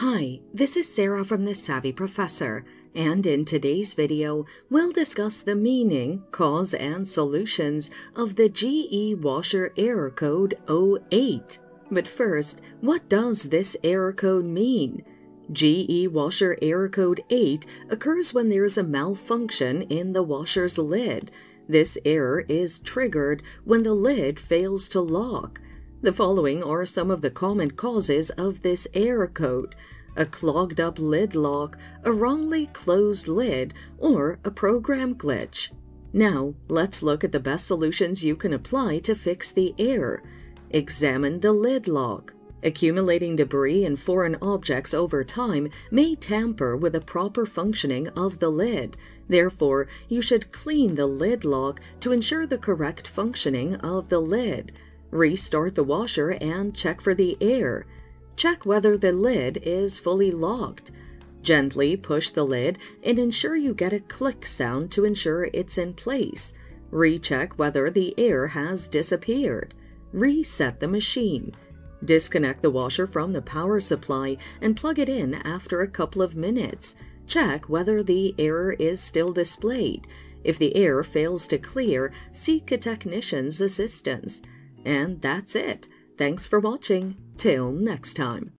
Hi, this is Sarah from The Savvy Professor, and in today's video, we'll discuss the meaning, cause, and solutions of the GE Washer Error Code 08. But first, what does this error code mean? GE Washer Error Code 8 occurs when there's a malfunction in the washer's lid. This error is triggered when the lid fails to lock. The following are some of the common causes of this error code a clogged up lid lock, a wrongly closed lid, or a program glitch. Now, let's look at the best solutions you can apply to fix the error. Examine the lid lock. Accumulating debris and foreign objects over time may tamper with the proper functioning of the lid. Therefore, you should clean the lid lock to ensure the correct functioning of the lid. Restart the washer and check for the air. Check whether the lid is fully locked. Gently push the lid and ensure you get a click sound to ensure it's in place. Recheck whether the air has disappeared. Reset the machine. Disconnect the washer from the power supply and plug it in after a couple of minutes. Check whether the error is still displayed. If the air fails to clear, seek a technician's assistance. And that's it. Thanks for watching. Till next time.